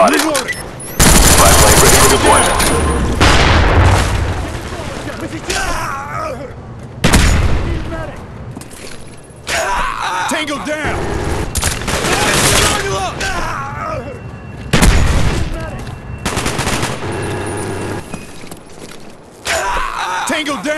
Spotted. Spy plane ready for deployment. Tango down! Tango down!